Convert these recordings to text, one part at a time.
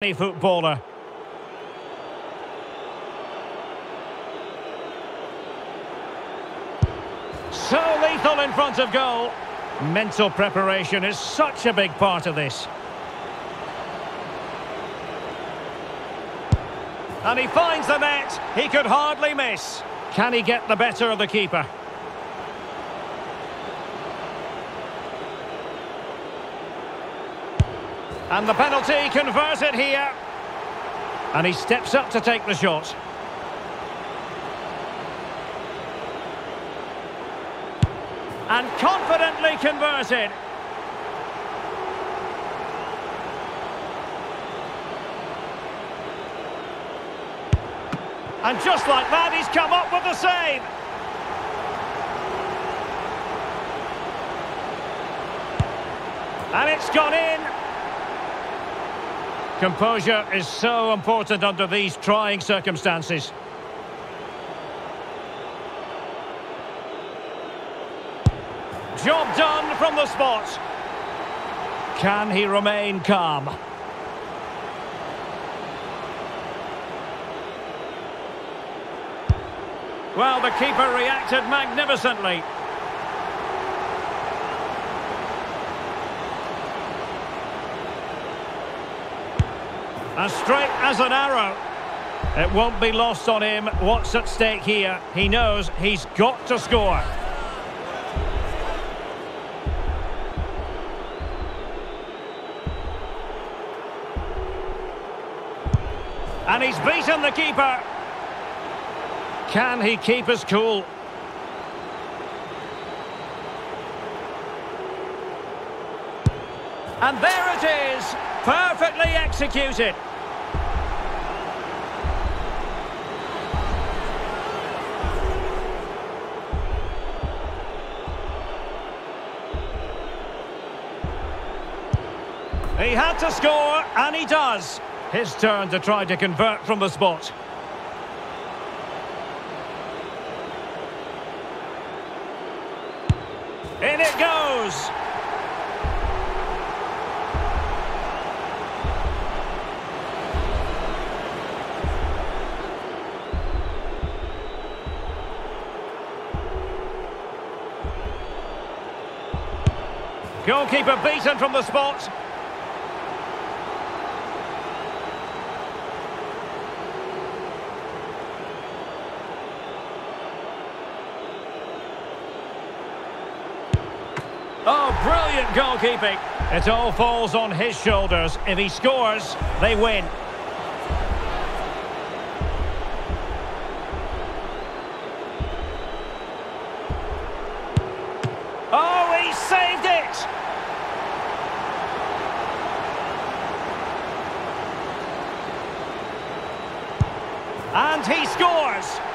Any footballer. So lethal in front of goal. Mental preparation is such a big part of this. And he finds the net. He could hardly miss. Can he get the better of the keeper? And the penalty converted here. And he steps up to take the shot. And confidently converted. And just like that, he's come up with the save. And it's gone in. Composure is so important under these trying circumstances. Job done from the spot. Can he remain calm? Well, the keeper reacted magnificently. As straight as an arrow. It won't be lost on him what's at stake here. He knows he's got to score. And he's beaten the keeper. Can he keep his cool? And there it is, perfectly executed. He had to score, and he does. His turn to try to convert from the spot. In it goes. Goalkeeper beaten from the spot. Oh, brilliant goalkeeping. It all falls on his shoulders. If he scores, they win. Oh, he saved it! And he scores!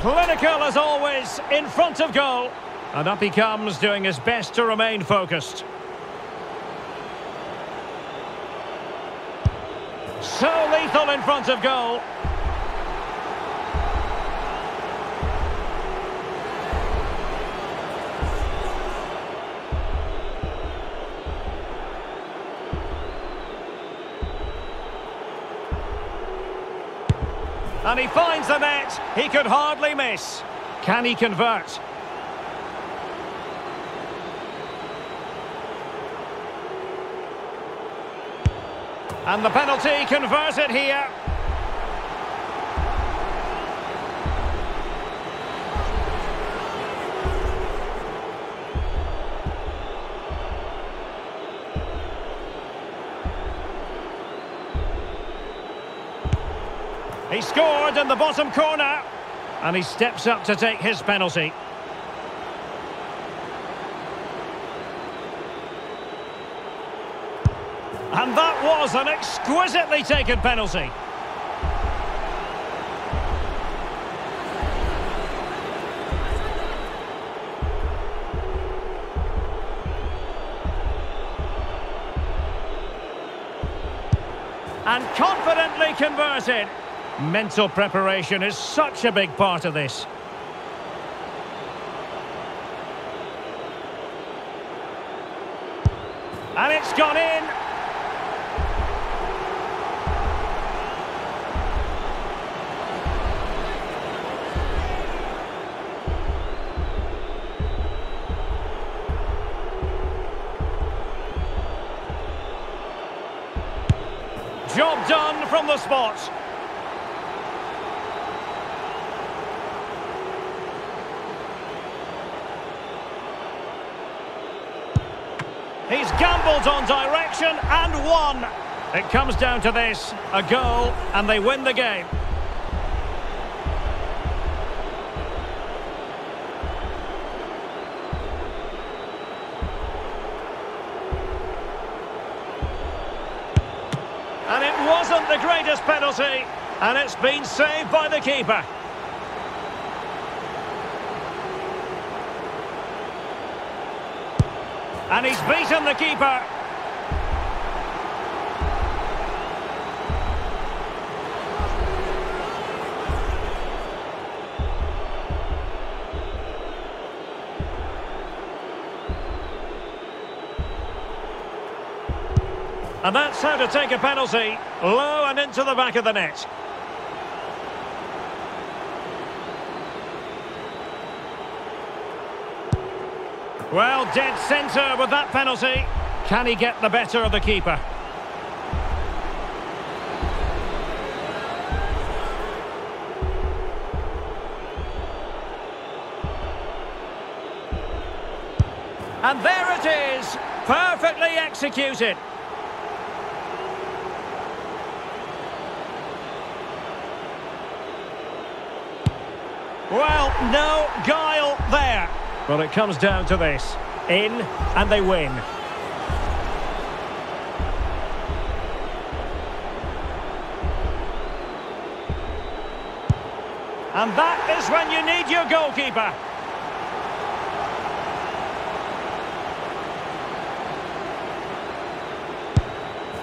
Clinical as always, in front of goal. And up he comes, doing his best to remain focused. So lethal in front of goal. And he finds the net. He could hardly miss. Can he convert? And the penalty converted here. He scored in the bottom corner. And he steps up to take his penalty. And that was an exquisitely taken penalty. and confidently converted. Mental preparation is such a big part of this. And it's gone in. Job done from the spot. He's gambled on direction and won. It comes down to this, a goal, and they win the game. And it wasn't the greatest penalty, and it's been saved by the keeper. And he's beaten the keeper. And that's how to take a penalty. Low and into the back of the net. Well, dead centre with that penalty. Can he get the better of the keeper? And there it is, perfectly executed. Well, no there. Well, it comes down to this. In, and they win. And that is when you need your goalkeeper.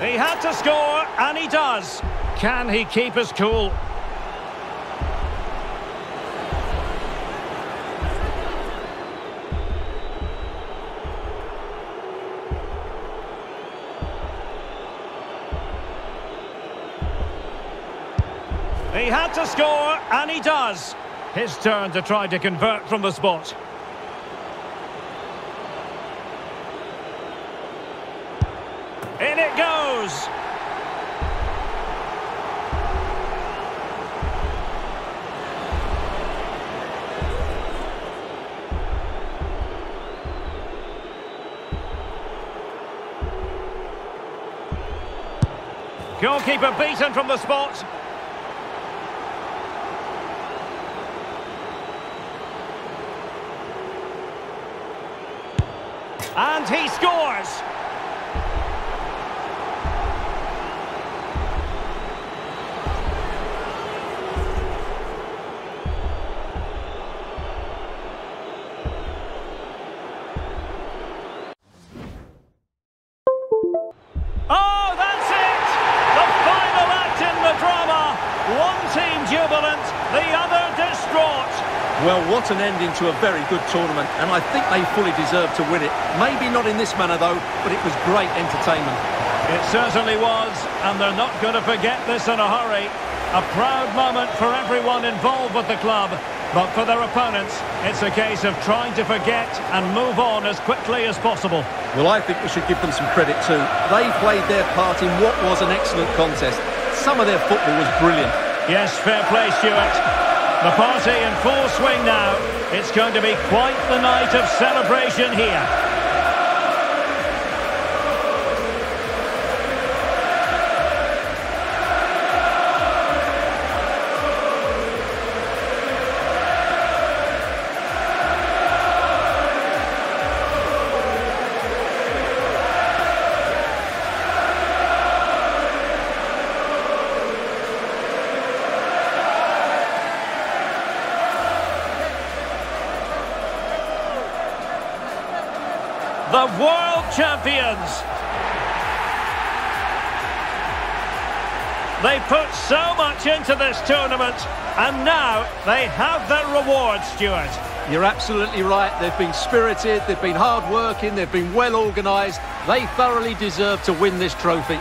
He had to score, and he does. Can he keep his cool? He had to score, and he does. His turn to try to convert from the spot. In it goes. Goalkeeper beaten from the spot. And he scores! Oh, that's it! The final act in the drama. One team jubilant, the other distraught. Well, what an ending to a very good tournament, and I think they fully deserve to win it. Maybe not in this manner, though, but it was great entertainment. It certainly was, and they're not going to forget this in a hurry. A proud moment for everyone involved with the club, but for their opponents, it's a case of trying to forget and move on as quickly as possible. Well, I think we should give them some credit too. They played their part in what was an excellent contest. Some of their football was brilliant. Yes, fair play, Stuart. The party in full swing now. It's going to be quite the night of celebration here. The world champions. They put so much into this tournament, and now they have their reward, Stuart. You're absolutely right. They've been spirited, they've been hard working, they've been well organised. They thoroughly deserve to win this trophy.